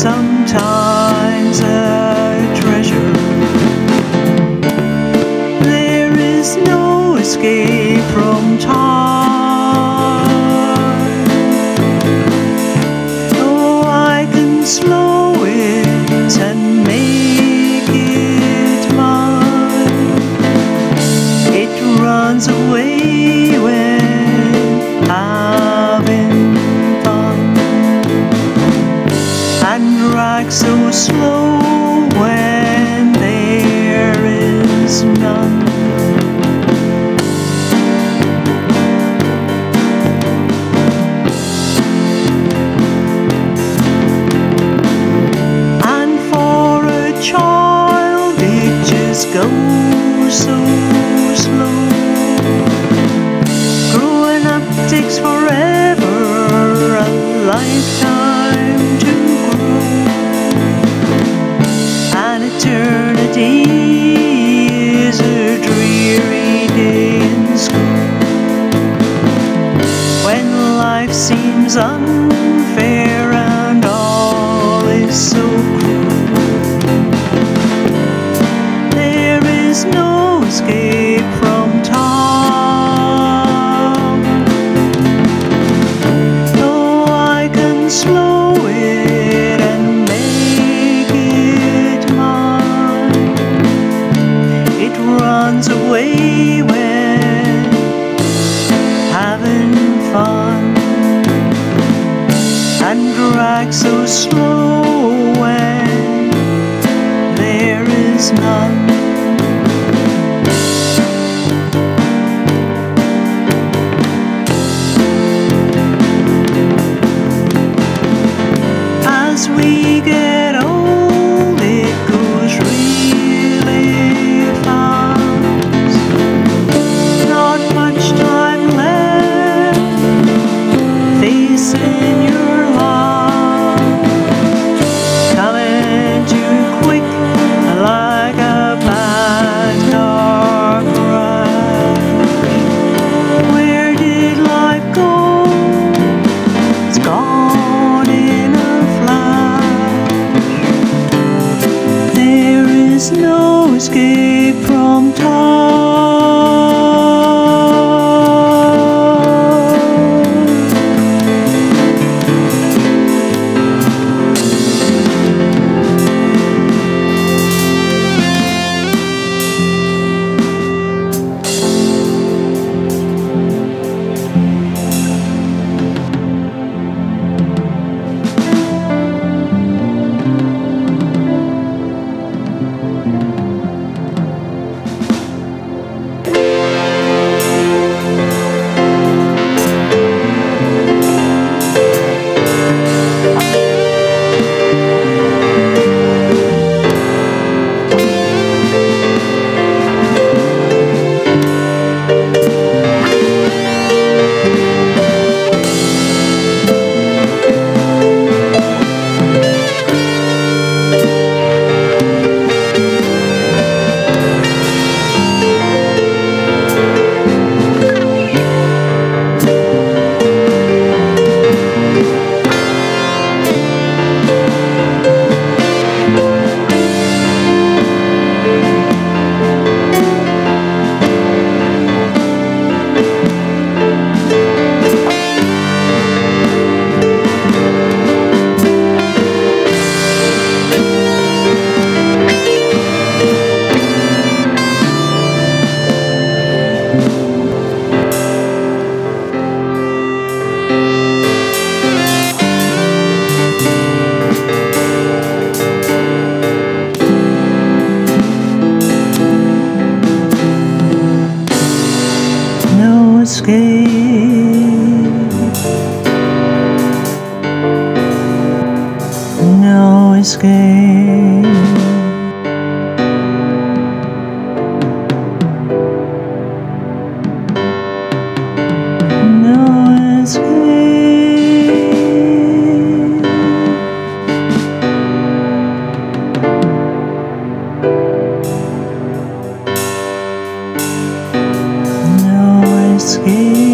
sometimes a treasure. There is no escape. go so slow. Growing up takes forever, a lifetime to grow. An eternity is a dreary day in school. When life seems unfair. As we get No escape. No escape. No escape.